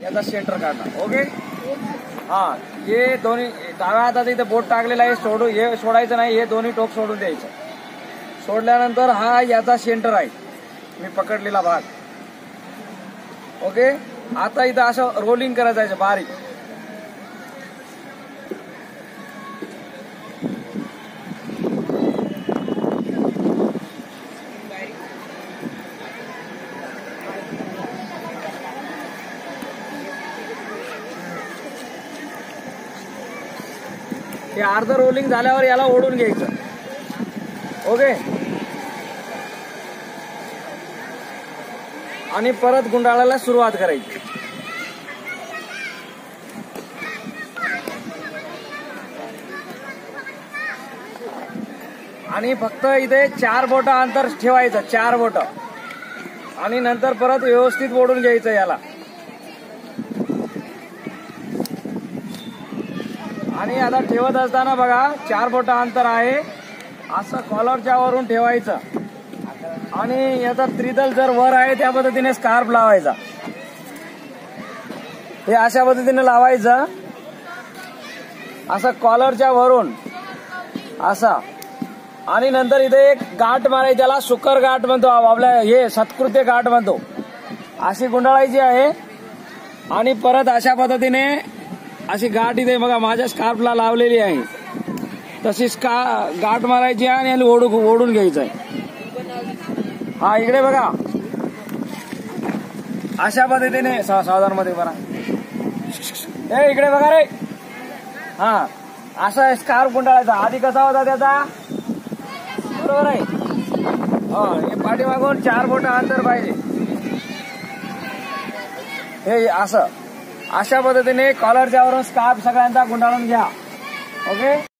याचा सेंटर काढणार ओके हा हे दोन्ही डाव्या हातात इथे बोट टाकलेला आहे सोडू हे सोडायचं नाही हे दोन्ही टोक सोडून द्यायचं. सोडल्यानंतर हा याचा सेंटर आहे. मी पकडलेला भाग. ओके आता इथं असं रोलिंग करायचं बारीक. हे अर्ध रोलिंग झाल्यावर याला ओढून घ्यायचं. ओके आणि परत गुंडाळायला सुरुवात करायची. आणि फक्त इथे चार बोट अंतर ठेवायचं चार बोट. आणि नंतर परत व्यवस्थित ओढून घ्यायचं याला. आणि आता ठेवत असताना बघा चार बोट अंतर आहे. असं कॉलरच्या वरून ठेवायचं. आणि याचा त्रिदल जर वर आहे त्या पद्धतीने स्कार्फ लावायचा. हे अशा पद्धतीने लावायचं. असं कॉलरच्या वरून. असा. आणि नंतर इथे एक गाठ मारायची त्याला सुकर गाठ म्हणतो. आपल्या हे सत्कृत्य गाठ म्हणतो. अशी गुंडाळायची आहे. आणि परत अशा पद्धतीने अशी गाठ इथे बघा माझ्या स्कार्फला लावलेली आहे. तशी स्का गाठ मारायची आहे आणि ओढू ओढून घ्यायचं आहे हा इकडे बघा. अशा पद्धतीने सा- मध्ये बघा ए इकडे बघा रे. हा असा स्कार्फ गुंडाळायचा. आधी कसा होता त्याचा? बरोबर आहे. हा हे पाठीमागून चार बोट अंतर पाहिजे. हे असं. अशा पद्धतीने कॉलरच्या वरून स्कार्फ सगळ्यांचा गुंडाळून घ्या. ओके